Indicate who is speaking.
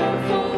Speaker 1: wonderful